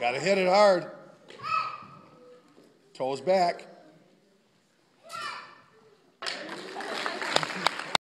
Got to hit it hard. Toes back.